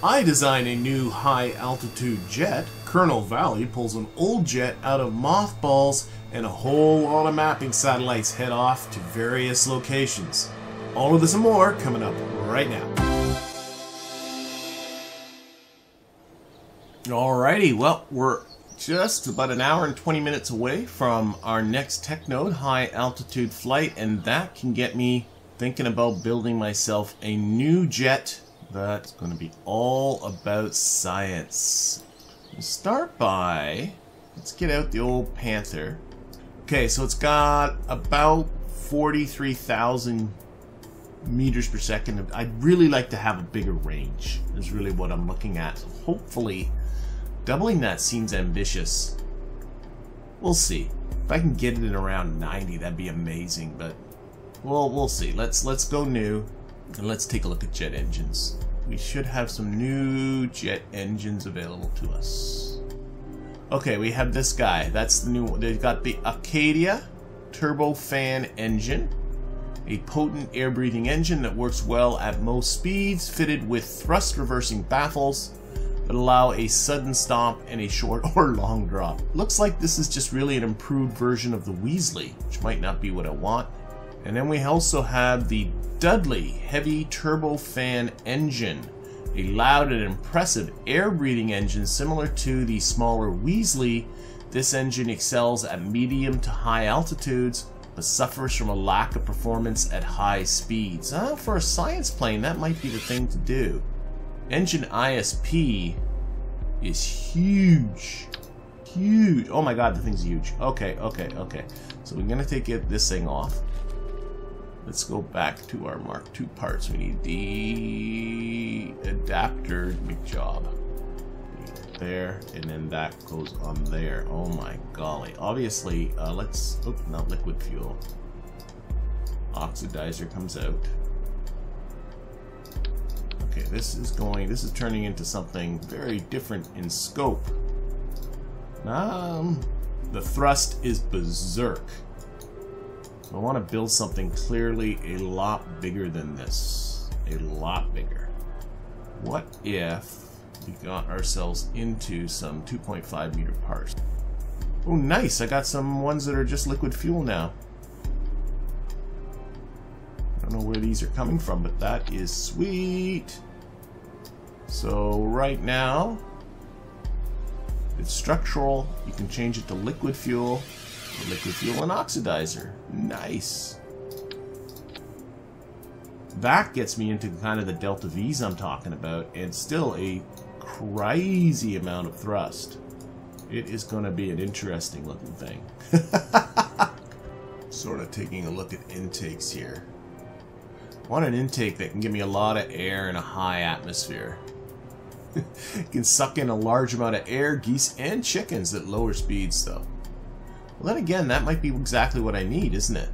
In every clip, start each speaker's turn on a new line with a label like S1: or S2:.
S1: I design a new high altitude jet. Colonel Valley pulls an old jet out of mothballs and a whole lot of mapping satellites head off to various locations. All of this and more coming up right now. Alrighty, well, we're just about an hour and 20 minutes away from our next tech node, high altitude flight, and that can get me thinking about building myself a new jet that's going to be all about science. We'll start by, let's get out the old Panther. Okay, so it's got about 43,000 meters per second. I'd really like to have a bigger range, is really what I'm looking at. So hopefully Doubling that seems ambitious. We'll see. If I can get it in around 90, that'd be amazing, but well, we'll see. Let's let's go new and let's take a look at jet engines. We should have some new jet engines available to us. Okay, we have this guy. That's the new one. They've got the Acadia turbofan engine. A potent air-breathing engine that works well at most speeds, fitted with thrust reversing baffles that allow a sudden stop and a short or long drop. Looks like this is just really an improved version of the Wheesley, which might not be what I want. And then we also have the Dudley Heavy Turbofan Engine, a loud and impressive air-breathing engine similar to the smaller Wheesley. This engine excels at medium to high altitudes, but suffers from a lack of performance at high speeds. Uh, for a science plane, that might be the thing to do. Engine ISP is huge. Huge. Oh my god, the thing's huge. Okay, okay, okay. So we're going to take it, this thing off. Let's go back to our Mark II parts. We need the adapter McJob. There, and then that goes on there. Oh my golly. Obviously, uh, let's... Oh, not liquid fuel. Oxidizer comes out. Okay, this is going, this is turning into something very different in scope. Um, the thrust is berserk. So I want to build something clearly a lot bigger than this. A lot bigger. What if we got ourselves into some 2.5 meter parts? Oh, nice! I got some ones that are just liquid fuel now. I don't know where these are coming from, but that is sweet. So right now, it's structural. You can change it to liquid fuel, liquid fuel and oxidizer. Nice. That gets me into kind of the delta V's I'm talking about, and still a crazy amount of thrust. It is going to be an interesting looking thing. sort of taking a look at intakes here. Want an intake that can give me a lot of air in a high atmosphere. can suck in a large amount of air, geese, and chickens at lower speeds, though. Well, then again, that might be exactly what I need, isn't it?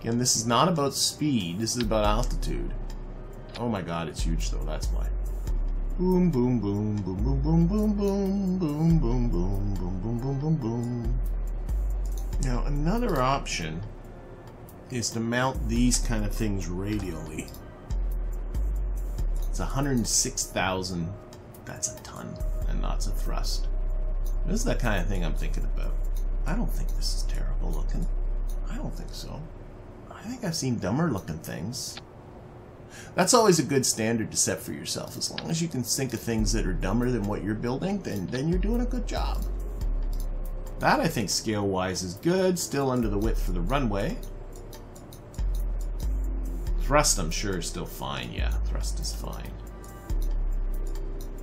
S1: Again, this is not about speed, this is about altitude. Oh my god, it's huge, though, that's why. Boom, boom, boom, boom, boom, boom, boom, boom, boom, boom, boom, boom, boom, boom, boom, boom. Now, another option is to mount these kind of things radially. It's 106,000. That's a ton and lots of thrust. This is the kind of thing I'm thinking about. I don't think this is terrible looking. I don't think so. I think I've seen dumber looking things. That's always a good standard to set for yourself. As long as you can think of things that are dumber than what you're building, then, then you're doing a good job. That, I think, scale-wise is good. Still under the width for the runway. Thrust, I'm sure, is still fine. Yeah, thrust is fine.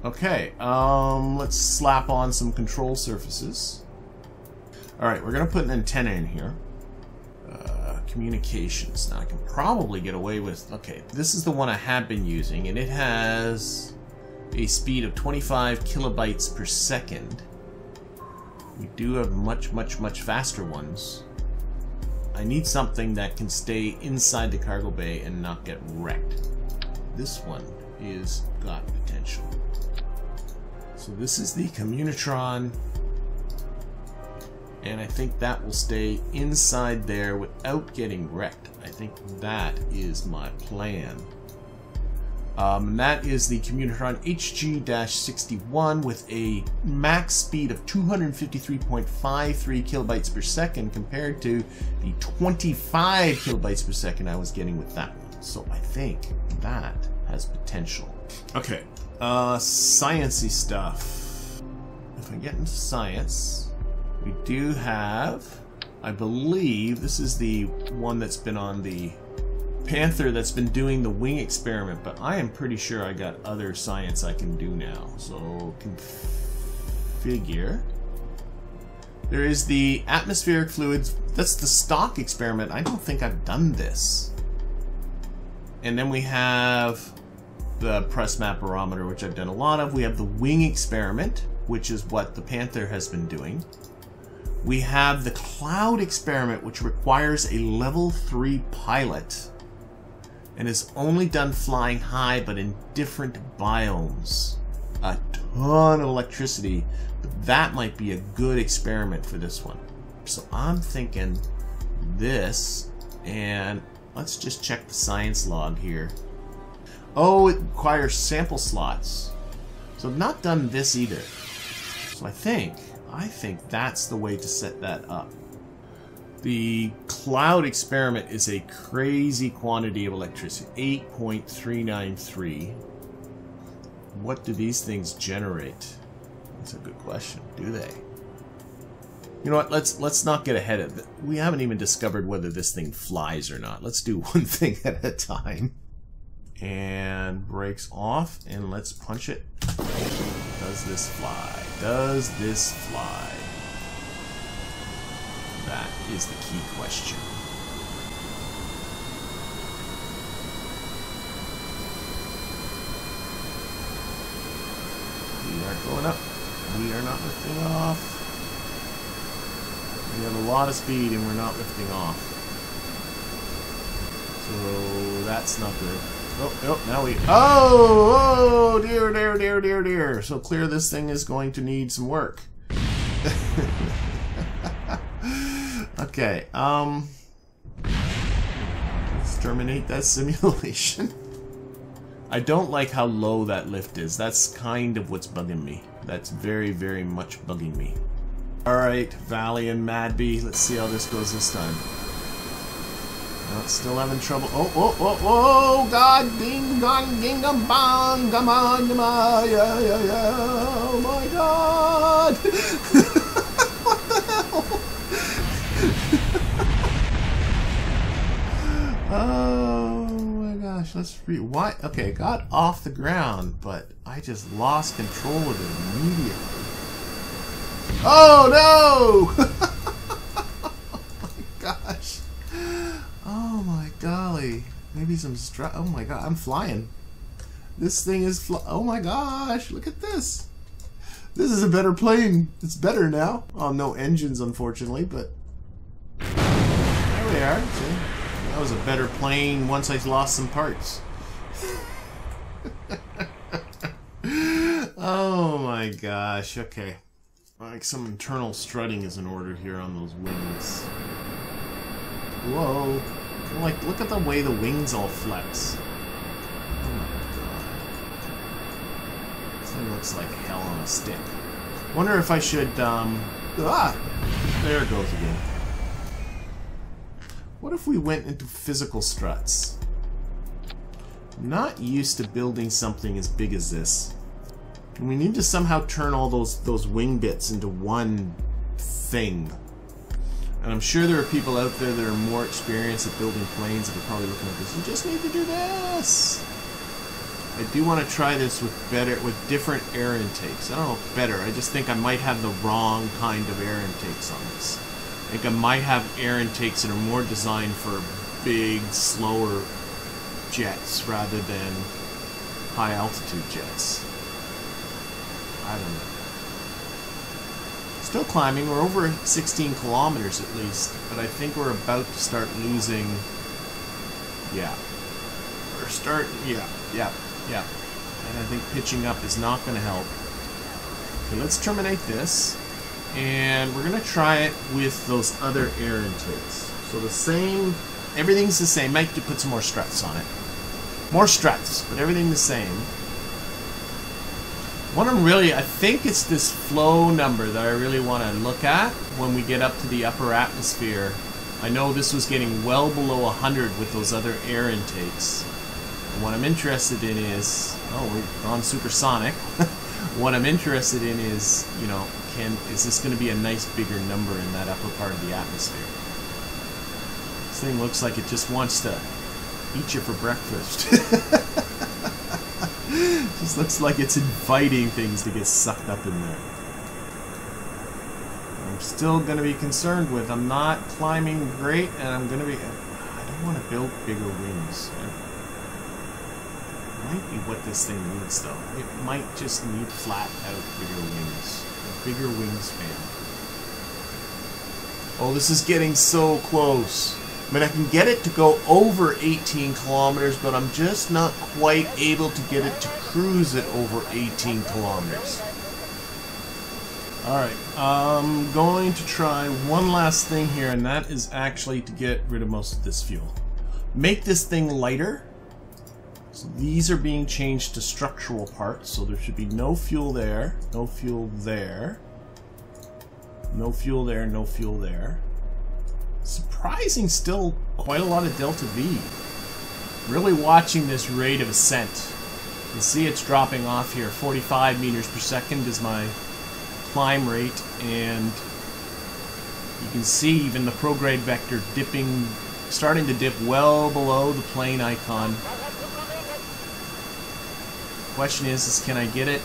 S1: Okay, um, let's slap on some control surfaces. Alright, we're going to put an antenna in here. Uh, communications. Now, I can probably get away with... Okay, this is the one I have been using, and it has a speed of 25 kilobytes per second. We do have much, much, much faster ones. I need something that can stay inside the cargo bay and not get wrecked. This one is got potential. So this is the Communotron and I think that will stay inside there without getting wrecked. I think that is my plan. Um, and that is the Communotron HG-61 with a max speed of 253.53 kilobytes per second compared to the 25 kilobytes per second I was getting with that one. So I think that has potential. Okay, uh, sciencey stuff. If I get into science, we do have, I believe, this is the one that's been on the Panther that's been doing the wing experiment, but I am pretty sure I got other science I can do now. So, configure. There is the atmospheric fluids. That's the stock experiment. I don't think I've done this. And then we have the PresMat barometer, which I've done a lot of. We have the wing experiment, which is what the Panther has been doing. We have the cloud experiment, which requires a level 3 pilot and is only done flying high but in different biomes. A ton of electricity, but that might be a good experiment for this one. So I'm thinking this, and let's just check the science log here. Oh, it requires sample slots. So I've not done this either. So I think, I think that's the way to set that up. The cloud experiment is a crazy quantity of electricity, 8.393. What do these things generate? That's a good question. Do they? You know what? Let's let's not get ahead of it. We haven't even discovered whether this thing flies or not. Let's do one thing at a time. And brakes off, and let's punch it. Does this fly? Does this fly? That is the key question. We are going up. We are not lifting off. We have a lot of speed and we're not lifting off. So that's not good. Oh, oh, now we... Oh, oh, dear, dear, dear, dear, dear. So clear this thing is going to need some work. Okay, um... Let's terminate that simulation. I don't like how low that lift is. That's kind of what's bugging me. That's very, very much bugging me. Alright, Valley and Madby. Let's see how this goes this time. No, still having trouble. Oh, oh, oh, oh, God, ding, dong, ding, dong, bong, come on, come on, yeah, yeah, yeah, oh my God. Oh my gosh, let's read. Why? Okay, got off the ground, but I just lost control of it immediately. Oh no! oh my gosh. Oh my golly. Maybe some str. Oh my god, I'm flying. This thing is. Oh my gosh, look at this. This is a better plane. It's better now. Oh, no engines, unfortunately, but there we are. See? That was a better plane once I lost some parts. oh my gosh, okay. Like some internal strutting is in order here on those wings. Whoa. Like, look at the way the wings all flex. Oh my god. This thing looks like hell on a stick. Wonder if I should, um... Ah! There it goes again. What if we went into physical struts? Not used to building something as big as this. And we need to somehow turn all those, those wing bits into one thing. And I'm sure there are people out there that are more experienced at building planes that are probably looking at this. You just need to do this. I do want to try this with better, with different air intakes. I don't know better. I just think I might have the wrong kind of air intakes on this. I think I might have air intakes that are more designed for big, slower jets rather than high altitude jets. I don't know. Still climbing. We're over 16 kilometers at least, but I think we're about to start losing. Yeah. We're starting. Yeah, yeah, yeah. And I think pitching up is not going to help. Okay, let's terminate this and we're gonna try it with those other air intakes. So the same, everything's the same. Might put some more struts on it. More struts, but everything the same. What I'm really, I think it's this flow number that I really want to look at when we get up to the upper atmosphere. I know this was getting well below 100 with those other air intakes. And what I'm interested in is, oh, we've gone supersonic. what I'm interested in is, you know, can is this going to be a nice bigger number in that upper part of the atmosphere? This thing looks like it just wants to eat you for breakfast. just looks like it's inviting things to get sucked up in there. I'm still going to be concerned with, I'm not climbing great, and I'm going to be, I don't want to build bigger wings. It might be what this thing needs, though. It might just need flat out bigger wings. A bigger wingspan. Oh, this is getting so close. I mean, I can get it to go over 18 kilometers, but I'm just not quite able to get it to cruise it over 18 kilometers. Alright, I'm going to try one last thing here, and that is actually to get rid of most of this fuel. Make this thing lighter. So these are being changed to structural parts, so there should be no fuel there, no fuel there, no fuel there, no fuel there surprising still quite a lot of delta V. Really watching this rate of ascent. You see it's dropping off here. 45 meters per second is my climb rate and you can see even the prograde vector dipping, starting to dip well below the plane icon. Question is, is can I get it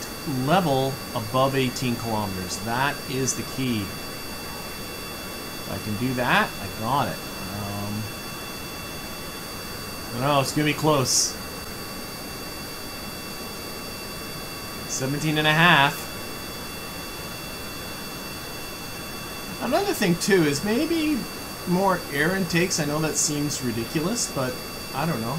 S1: level above 18 kilometers? That is the key. I can do that, I got it. Um, I don't know, it's going to be close. 17 and a half. Another thing, too, is maybe more air intakes. I know that seems ridiculous, but I don't know.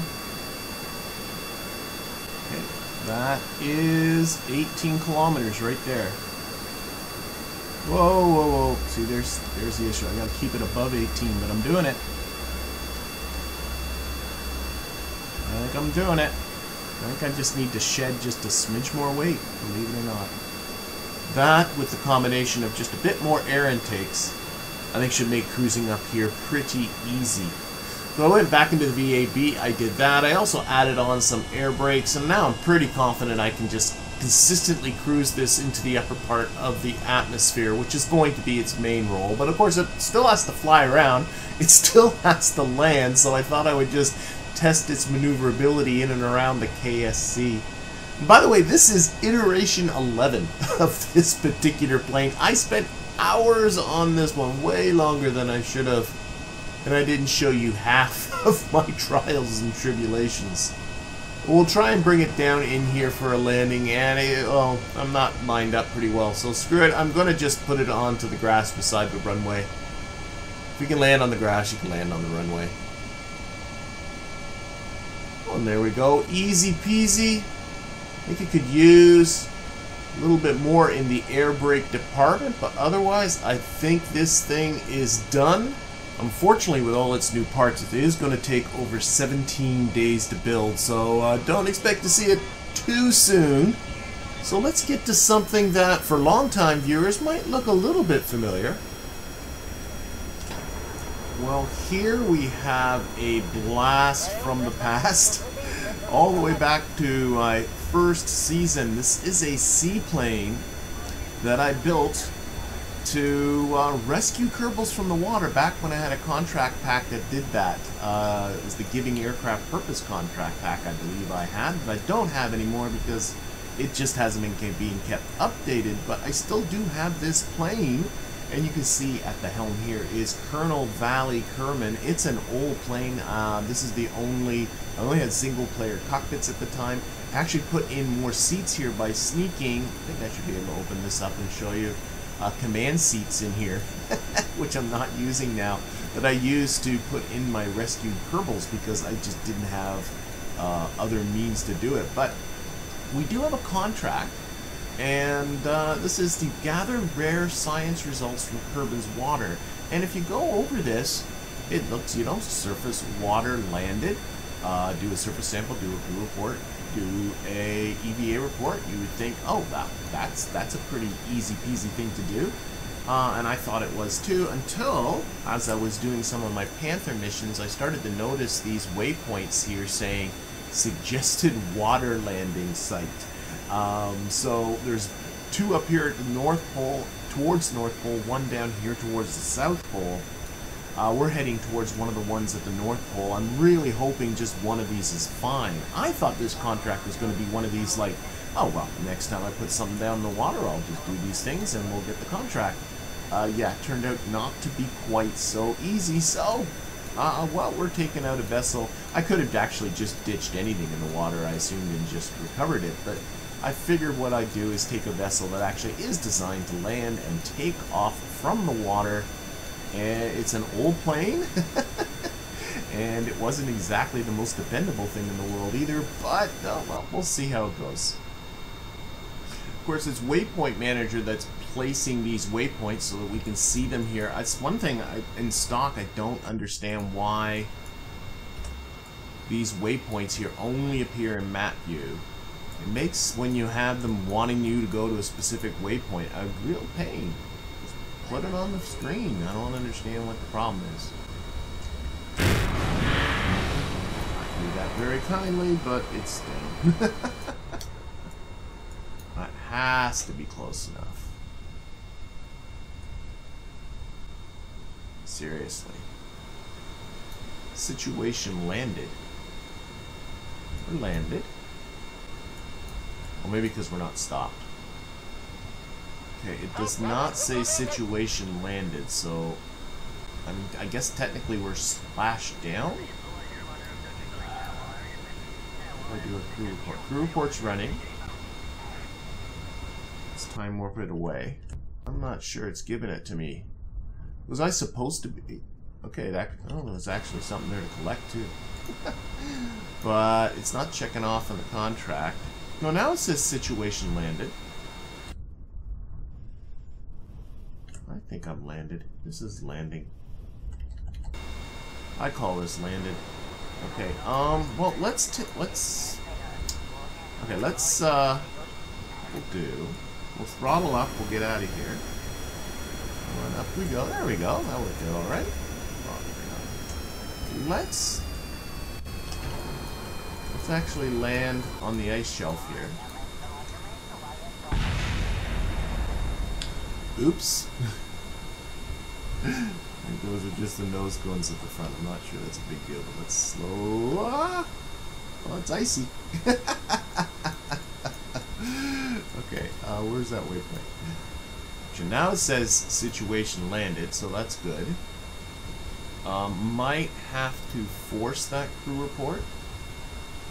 S1: Okay, that is 18 kilometers right there. Whoa, whoa, whoa. See, there's there's the issue. I gotta keep it above 18, but I'm doing it. I think I'm doing it. I think I just need to shed just a smidge more weight, believe it or not. That, with the combination of just a bit more air intakes, I think should make cruising up here pretty easy. So I went back into the VAB, I did that. I also added on some air brakes, and now I'm pretty confident I can just consistently cruise this into the upper part of the atmosphere, which is going to be its main role. But of course, it still has to fly around. It still has to land, so I thought I would just test its maneuverability in and around the KSC. By the way, this is iteration 11 of this particular plane. I spent hours on this one, way longer than I should have. And I didn't show you half of my trials and tribulations. We'll try and bring it down in here for a landing, and it, well, I'm not lined up pretty well, so screw it. I'm going to just put it onto the grass beside the runway. If we can land on the grass, you can land on the runway. Oh, and there we go. Easy peasy. I think it could use a little bit more in the air brake department, but otherwise, I think this thing is done. Unfortunately, with all its new parts, it is going to take over 17 days to build, so uh, don't expect to see it too soon. So let's get to something that, for long-time viewers, might look a little bit familiar. Well, here we have a blast from the past, all the way back to my first season. This is a seaplane that I built to uh, rescue Kerbals from the water back when I had a contract pack that did that. Uh, it was the Giving Aircraft Purpose contract pack I believe I had, but I don't have anymore because it just hasn't been being kept updated, but I still do have this plane, and you can see at the helm here is Colonel Valley Kerman. It's an old plane. Uh, this is the only, I only had single player cockpits at the time. I actually put in more seats here by sneaking. I think I should be able to open this up and show you uh, command seats in here, which I'm not using now, that I used to put in my rescued Kerbals because I just didn't have uh, other means to do it. But we do have a contract, and uh, this is to gather rare science results from Kerbin's water. And if you go over this, it looks, you know, surface water landed. Uh, do a surface sample, do a crew report, do a EVA report, you would think, oh, that, that's, that's a pretty easy peasy thing to do. Uh, and I thought it was too, until, as I was doing some of my Panther missions, I started to notice these waypoints here saying, suggested water landing site. Um, so there's two up here at the North Pole, towards North Pole, one down here towards the South Pole. Uh, we're heading towards one of the ones at the North Pole. I'm really hoping just one of these is fine. I thought this contract was going to be one of these like, oh well, next time I put something down in the water, I'll just do these things and we'll get the contract. Uh, yeah, turned out not to be quite so easy, so, uh, well, we're taking out a vessel. I could have actually just ditched anything in the water, I assumed, and just recovered it, but I figured what I'd do is take a vessel that actually is designed to land and take off from the water and it's an old plane. and it wasn't exactly the most dependable thing in the world either, but oh, well, we'll see how it goes. Of course, it's Waypoint Manager that's placing these waypoints so that we can see them here. That's one thing I, in stock I don't understand why these waypoints here only appear in map view. It makes when you have them wanting you to go to a specific waypoint a real pain put it on the screen. I don't understand what the problem is. I do that very kindly, but it's staying. that has to be close enough. Seriously. Situation landed. We're landed. Or maybe because we're not stopped. Okay, it does not say situation landed, so I mean, I guess technically we're splashed down. I do a crew report. Crew report's running. It's time warp it away. I'm not sure it's giving it to me. Was I supposed to be? Okay, that oh, there's actually something there to collect too. but it's not checking off on the contract. No, now it says situation landed. I think I'm landed. This is landing. I call this landed. Okay, um, well, let's, let's, okay, let's, uh, we'll do, we'll throttle up, we'll get out of here. Up we go, there we go, that worked out alright. Let's, let's actually land on the ice shelf here. Oops. those are just the nose cones at the front. I'm not sure that's a big deal, but let's slow. Ah! Oh, it's icy. okay, uh, where's that waypoint? So now it says situation landed, so that's good. Um, might have to force that crew report.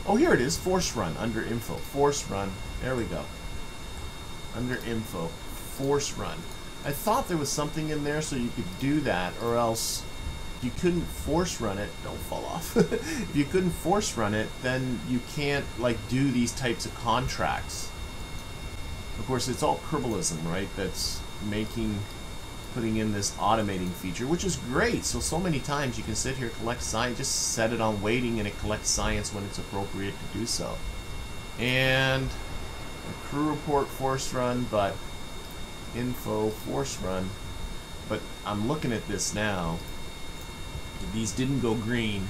S1: Oh, here it is. Force run under info. Force run. There we go. Under info force run. I thought there was something in there so you could do that, or else you couldn't force run it. Don't fall off. if you couldn't force run it, then you can't like do these types of contracts. Of course, it's all Kerbalism, right? That's making, putting in this automating feature, which is great. So, so many times you can sit here, collect science, just set it on waiting, and it collects science when it's appropriate to do so. And a crew report force run, but info force run. But I'm looking at this now. These didn't go green.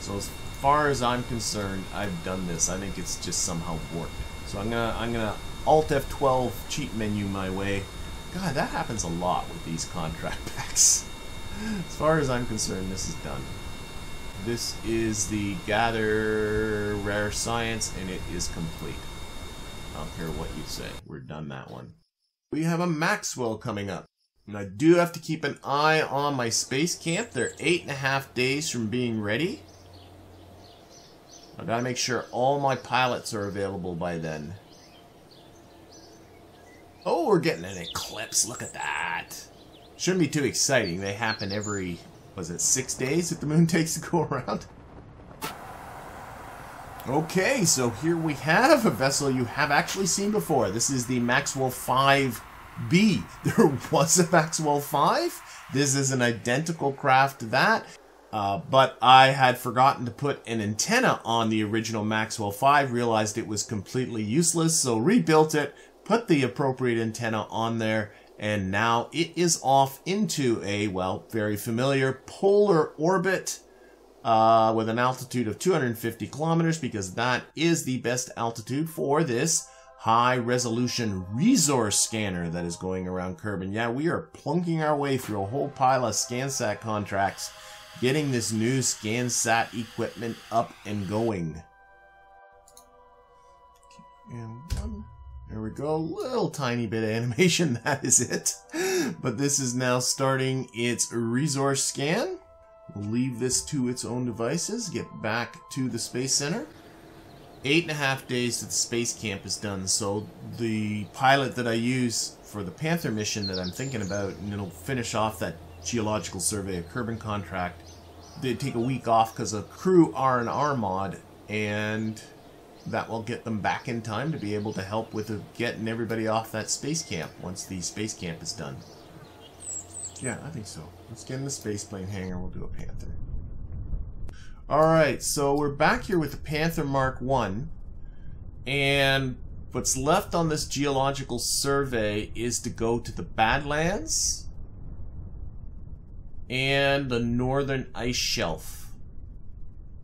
S1: So as far as I'm concerned, I've done this. I think it's just somehow warped. So I'm gonna I'm gonna Alt F12 cheat menu my way. God, that happens a lot with these contract packs. As far as I'm concerned, this is done. This is the Gather Rare Science, and it is complete. I don't care what you say. We're done that one we have a Maxwell coming up. And I do have to keep an eye on my space camp. They're eight and a half days from being ready. I gotta make sure all my pilots are available by then. Oh, we're getting an eclipse. Look at that. Shouldn't be too exciting. They happen every, was it six days that the moon takes to go around? Okay, so here we have a vessel you have actually seen before. This is the Maxwell 5B. There was a Maxwell 5. This is an identical craft to that. Uh, but I had forgotten to put an antenna on the original Maxwell 5, realized it was completely useless, so rebuilt it, put the appropriate antenna on there, and now it is off into a, well, very familiar polar orbit uh, with an altitude of 250 kilometers because that is the best altitude for this high resolution resource scanner that is going around Kerbin. Yeah, we are plunking our way through a whole pile of ScanSat contracts getting this new ScanSat equipment up and going. And um, there we go, little tiny bit of animation, that is it. But this is now starting its resource scan. We'll leave this to its own devices, get back to the Space Center. Eight and a half days to the space camp is done, so the pilot that I use for the Panther mission that I'm thinking about, and it'll finish off that geological survey of Kerbin contract, they take a week off because of crew R&R mod, and that will get them back in time to be able to help with getting everybody off that space camp once the space camp is done. Yeah, I think so. Let's get in the space plane hangar. We'll do a Panther. Alright, so we're back here with the Panther Mark 1. And what's left on this geological survey is to go to the Badlands and the northern ice shelf.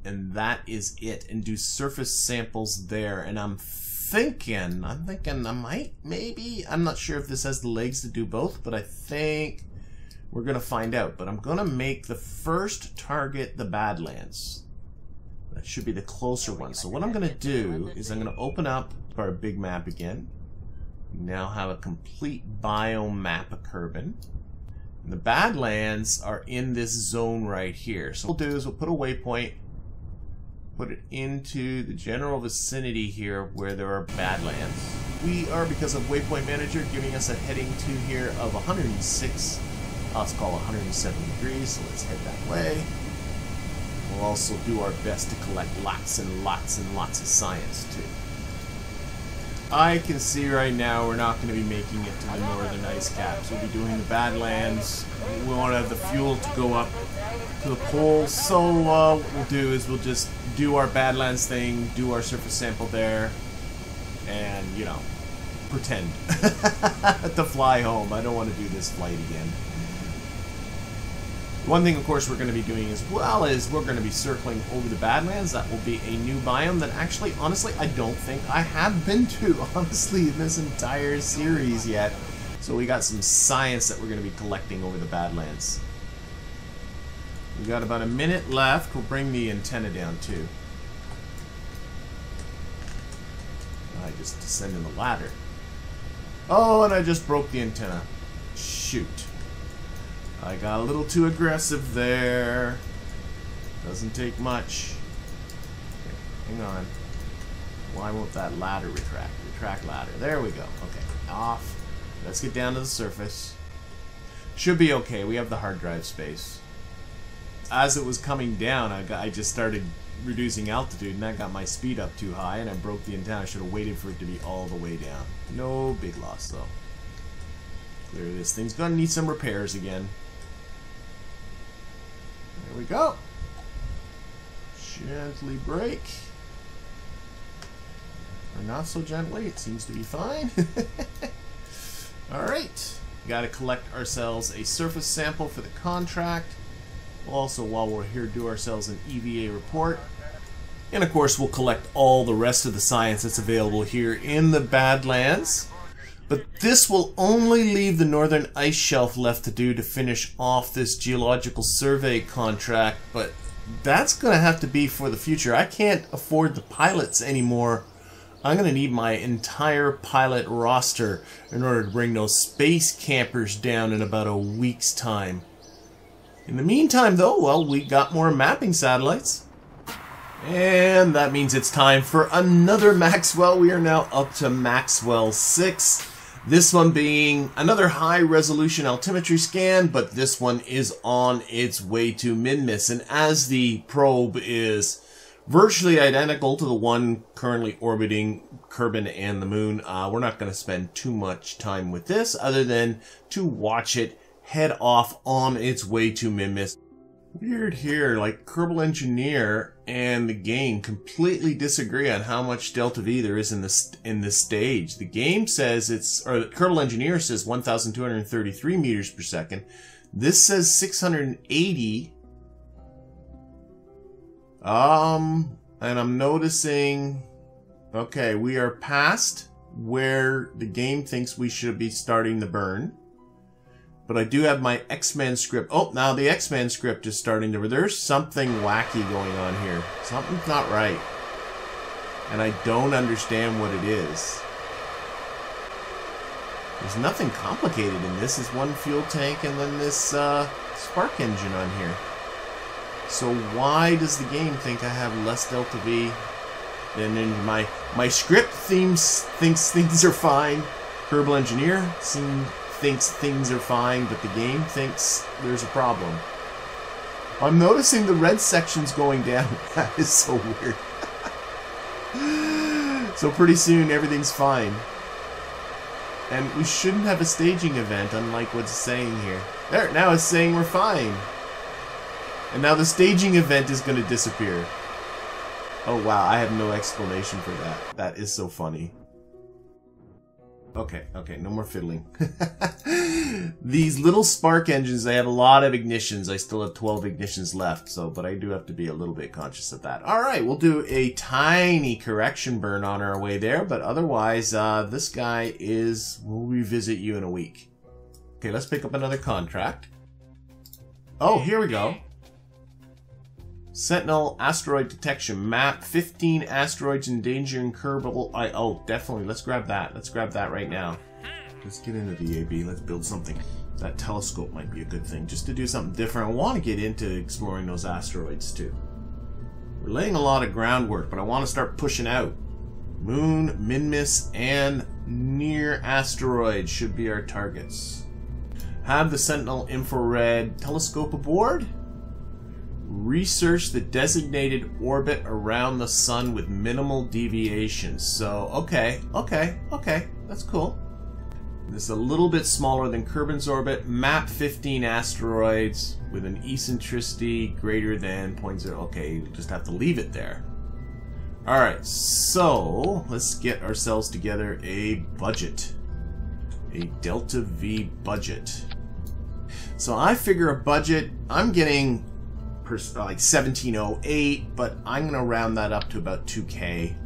S1: And that is it. And do surface samples there. And I'm thinking, I'm thinking I might, maybe, I'm not sure if this has the legs to do both, but I think we're going to find out. But I'm going to make the first target the Badlands. That should be the closer one. So what I'm going to do is I'm going to open up our big map again. We now have a complete biome map of Kerbin. And the Badlands are in this zone right here. So what we'll do is we'll put a waypoint, put it into the general vicinity here where there are Badlands. We are, because of Waypoint Manager, giving us a heading to here of 106, let's call 107 degrees, so let's head that way. We'll also do our best to collect lots and lots and lots of science, too. I can see right now we're not going to be making it to the northern ice caps. We'll be doing the Badlands. We won't have the fuel to go up to the poles. So uh, what we'll do is we'll just do our Badlands thing, do our surface sample there, and, you know, pretend to fly home. I don't want to do this flight again. One thing, of course, we're going to be doing as well is we're going to be circling over the Badlands. That will be a new biome that actually, honestly, I don't think I have been to, honestly, in this entire series yet. So we got some science that we're going to be collecting over the Badlands. We've got about a minute left. We'll bring the antenna down, too. I just descended the ladder. Oh, and I just broke the antenna. Shoot. I got a little too aggressive there. Doesn't take much. Okay, hang on. Why won't that ladder retract? Retract ladder. There we go. Okay, off. Let's get down to the surface. Should be okay. We have the hard drive space. As it was coming down, I, got, I just started reducing altitude, and that got my speed up too high, and I broke the antenna. I should have waited for it to be all the way down. No big loss, though. Clear this thing's gonna need some repairs again. There we go. Gently brake. Or not so gently, it seems to be fine. Alright, got to collect ourselves a surface sample for the contract. We'll also, while we're here, do ourselves an EVA report. And of course, we'll collect all the rest of the science that's available here in the Badlands. But this will only leave the northern ice shelf left to do to finish off this geological survey contract, but that's going to have to be for the future. I can't afford the pilots anymore. I'm going to need my entire pilot roster in order to bring those space campers down in about a week's time. In the meantime, though, well, we got more mapping satellites. And that means it's time for another Maxwell. We are now up to Maxwell 6. This one being another high resolution altimetry scan, but this one is on its way to Minmus. And as the probe is virtually identical to the one currently orbiting Kerbin and the moon, uh, we're not going to spend too much time with this other than to watch it head off on its way to Minmus. Weird here, like Kerbal Engineer and the game completely disagree on how much delta V there is in this in this stage. The game says it's, or the Kerbal Engineer says 1,233 meters per second. This says 680. Um, and I'm noticing, okay, we are past where the game thinks we should be starting the burn. But I do have my X-Men script. Oh, now the X-Men script is starting to... There's something wacky going on here. Something's not right. And I don't understand what it is. There's nothing complicated in this. It's one fuel tank and then this uh, spark engine on here. So why does the game think I have less Delta V than in my... My script themes thinks things are fine. Kerbal Engineer thinks things are fine, but the game thinks there's a problem. I'm noticing the red section's going down. that is so weird. so pretty soon everything's fine. And we shouldn't have a staging event, unlike what's saying here. There, now it's saying we're fine. And now the staging event is going to disappear. Oh wow, I have no explanation for that. That is so funny. Okay, okay, no more fiddling. These little spark engines, they have a lot of ignitions. I still have 12 ignitions left, so, but I do have to be a little bit conscious of that. All right, we'll do a tiny correction burn on our way there, but otherwise, uh, this guy is, we'll revisit you in a week. Okay, let's pick up another contract. Oh, here we go. Sentinel asteroid detection map. 15 asteroids endangering Kerbal. I oh definitely. Let's grab that. Let's grab that right now. Let's get into the AB. Let's build something. That telescope might be a good thing, just to do something different. I want to get into exploring those asteroids too. We're laying a lot of groundwork, but I want to start pushing out. Moon, Minmus, and near asteroids should be our targets. Have the Sentinel infrared telescope aboard? Research the designated orbit around the sun with minimal deviation. So, okay, okay, okay, that's cool. This is a little bit smaller than Kerbin's orbit. Map 15 asteroids with an eccentricity greater than 0.0. Okay, you just have to leave it there. Alright, so let's get ourselves together a budget. A Delta V budget. So I figure a budget, I'm getting per, uh, like 1708, but I'm to round that up to about 2k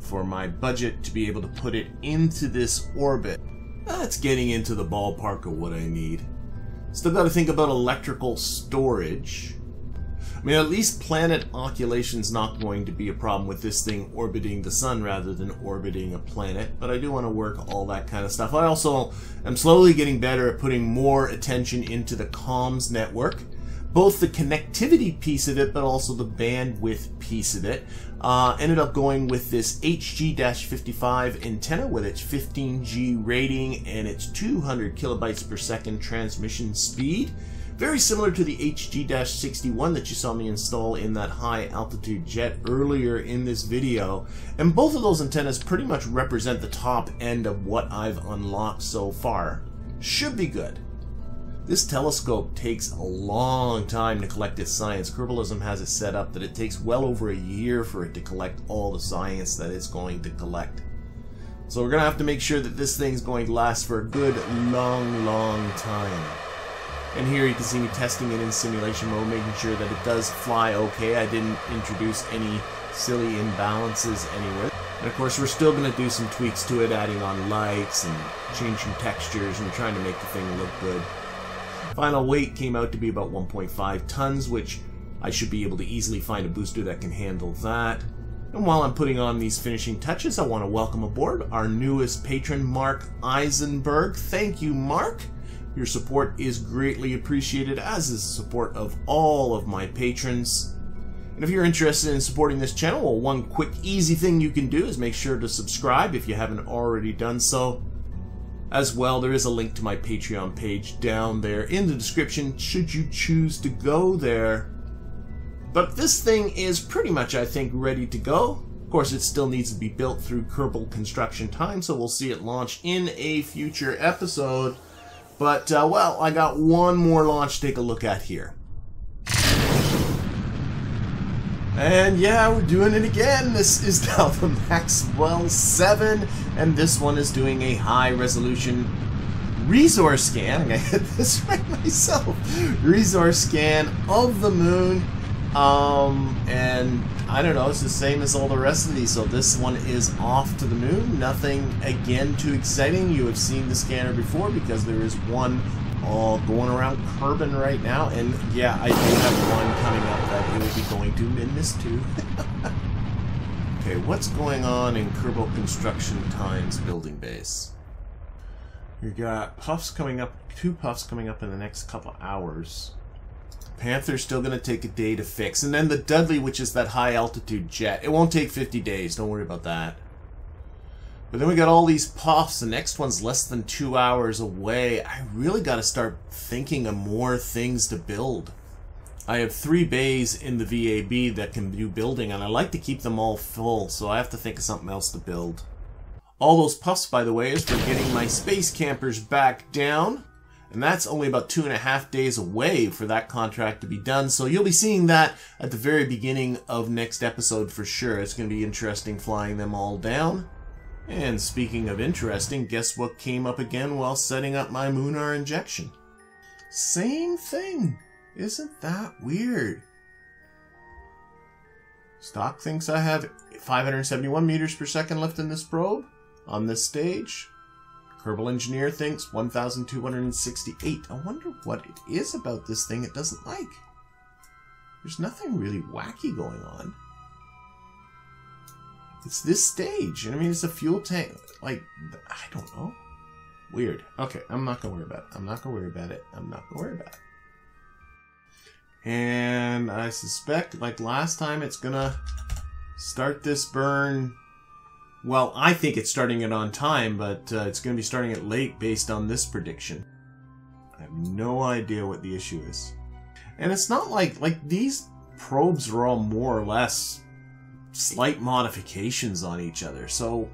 S1: for my budget to be able to put it into this orbit. That's getting into the ballpark of what I need. Still got to think about electrical storage. I mean, at least planet oculation's not going to be a problem with this thing orbiting the sun rather than orbiting a planet, but I do want to work all that kind of stuff. I also am slowly getting better at putting more attention into the comms network both the connectivity piece of it, but also the bandwidth piece of it. Uh, ended up going with this HG-55 antenna with its 15G rating and its 200 kilobytes per second transmission speed. Very similar to the HG-61 that you saw me install in that high altitude jet earlier in this video. And both of those antennas pretty much represent the top end of what I've unlocked so far. Should be good. This telescope takes a long time to collect its science. Kerbalism has it set up that it takes well over a year for it to collect all the science that it's going to collect. So we're going to have to make sure that this thing's going to last for a good long, long time. And here you can see me testing it in simulation mode, making sure that it does fly okay. I didn't introduce any silly imbalances anywhere. And of course, we're still going to do some tweaks to it, adding on lights and changing textures and trying to make the thing look good. Final weight came out to be about 1.5 tons, which I should be able to easily find a booster that can handle that. And while I'm putting on these finishing touches, I want to welcome aboard our newest patron, Mark Eisenberg. Thank you, Mark. Your support is greatly appreciated, as is the support of all of my patrons. And if you're interested in supporting this channel, well, one quick, easy thing you can do is make sure to subscribe if you haven't already done so. As well, there is a link to my Patreon page down there in the description should you choose to go there. But this thing is pretty much, I think, ready to go. Of course, it still needs to be built through Kerbal construction time, so we'll see it launch in a future episode. But, uh, well, I got one more launch to take a look at here. And yeah, we're doing it again. This is now the Maxwell 7, and this one is doing a high resolution resource scan. I'm gonna hit this right myself. Resource scan of the moon. Um, and I don't know, it's the same as all the rest of these. So this one is off to the moon. Nothing, again, too exciting. You have seen the scanner before because there is one all going around Kerbin right now. And yeah, I do have one coming up that we will be going to Minmus too. okay, what's going on in Kerbal Construction Times building base? We got puffs coming up, two puffs coming up in the next couple hours. Panther's still going to take a day to fix. And then the Dudley, which is that high altitude jet. It won't take 50 days. Don't worry about that. But then we got all these puffs. The next one's less than two hours away. I really got to start thinking of more things to build. I have three bays in the VAB that can do building, and I like to keep them all full, so I have to think of something else to build. All those puffs, by the way, is for getting my space campers back down. And that's only about two and a half days away for that contract to be done. So you'll be seeing that at the very beginning of next episode for sure. It's going to be interesting flying them all down. And speaking of interesting, guess what came up again while setting up my Munar injection? Same thing. Isn't that weird? Stock thinks I have 571 meters per second left in this probe on this stage. Kerbal Engineer thinks 1,268. I wonder what it is about this thing it doesn't like. There's nothing really wacky going on. It's this stage. And I mean, it's a fuel tank. Like, I don't know. Weird. Okay, I'm not to worry about it. I'm not to worry about it. I'm not to worry about it. And I suspect, like last time, it's to start this burn well, I think it's starting it on time, but uh, it's to be starting it late based on this prediction. I have no idea what the issue is. And it's not like, like these probes are all more or less slight modifications on each other. So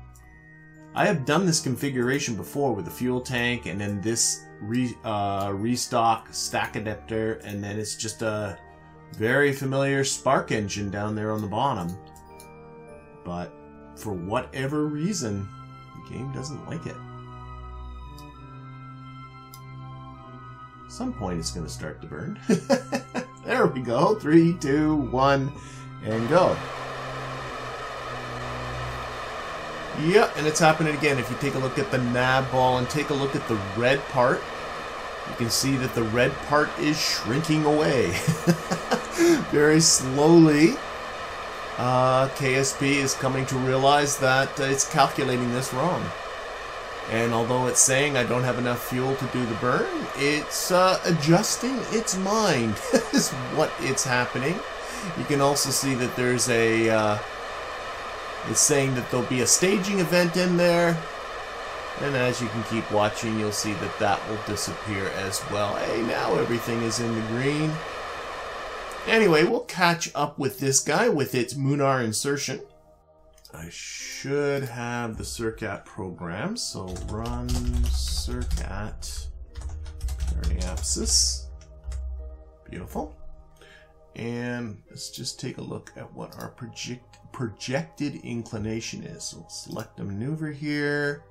S1: I have done this configuration before with the fuel tank and then this re, uh, restock stack adapter and then it's just a very familiar spark engine down there on the bottom. But for whatever reason, the game doesn't like it. some point it's going to start to burn. there we go. Three, two, one, and go. Yep, and it's happening again. If you take a look at the navball and take a look at the red part, you can see that the red part is shrinking away. Very slowly uh, KSP is coming to realize that uh, it's calculating this wrong. And although it's saying I don't have enough fuel to do the burn, it's uh, adjusting its mind is what it's happening. You can also see that there's a, it's saying that there'll be a staging event in there. And as you can keep watching, you'll see that that will disappear as well. Hey, now everything is in the green. Anyway, we'll catch up with this guy with its Munar insertion. I should have the Circat program, so run Circat Periapsis. Beautiful. And let's just take a look at what our project, projected inclination is. So we'll select a maneuver here.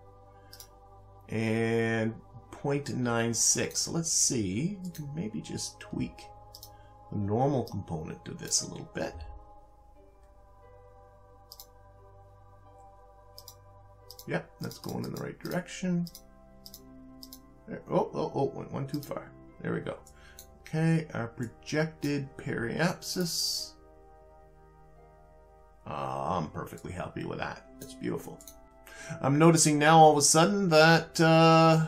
S1: And 0.96. So let's see. Maybe just tweak the normal component of this a little bit. Yep, that's going in the right direction. There, oh, oh, oh, went one too far. There we go. Okay, our projected periapsis. Uh, I'm perfectly happy with that. It's beautiful. I'm noticing now all of a sudden that uh,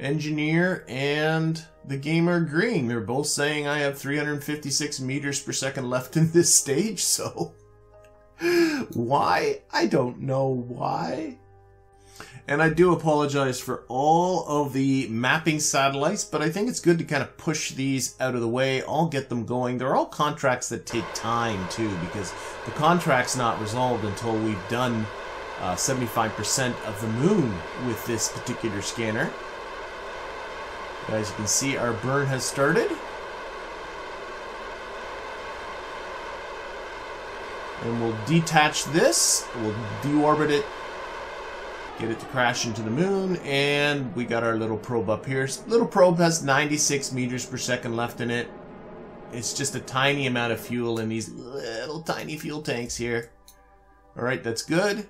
S1: engineer and the game are agreeing. They're both saying I have 356 meters per second left in this stage, so why? I don't know why. And I do apologize for all of the mapping satellites, but I think it's good to kind of push these out of the way. I'll get them going. They're all contracts that take time, too, because the contract's not resolved until we've done 75% uh, of the moon with this particular scanner. As you can see, our burn has started. And we'll detach this, we'll deorbit it, get it to crash into the moon, and we got our little probe up here. Little probe has 96 meters per second left in it. It's just a tiny amount of fuel in these little tiny fuel tanks here. Alright, that's good.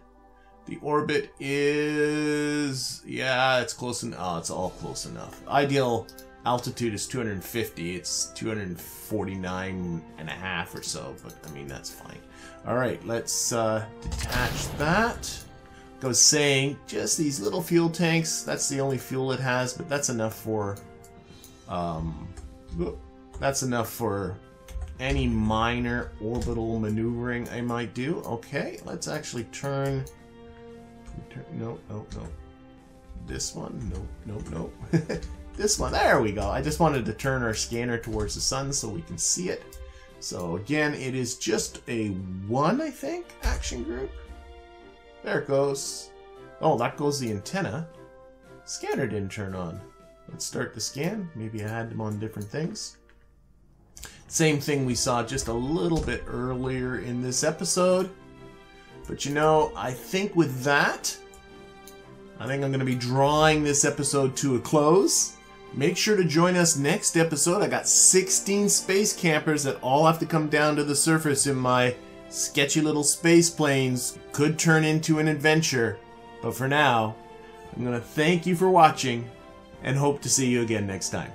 S1: The orbit is... Yeah, it's close enough. Oh, it's all close enough. Ideal altitude is 250. It's 249 and a half or so, but I mean, that's fine. Alright, let's uh, detach that. Goes saying, just these little fuel tanks. That's the only fuel it has, but that's enough for... Um, that's enough for any minor orbital maneuvering I might do. Okay, let's actually turn... turn no, no, no. This one? No, no, no. this one. There we go. I just wanted to turn our scanner towards the sun so we can see it. So again, it is just a one, I think, action group. There it goes. Oh, that goes the antenna. Scanner didn't turn on. Let's start the scan. Maybe I had them on different things. Same thing we saw just a little bit earlier in this episode. But you know, I think with that, I think I'm going to be drawing this episode to a close. Make sure to join us next episode. I got 16 space campers that all have to come down to the surface in my sketchy little space planes. Could turn into an adventure. But for now, I'm going to thank you for watching and hope to see you again next time.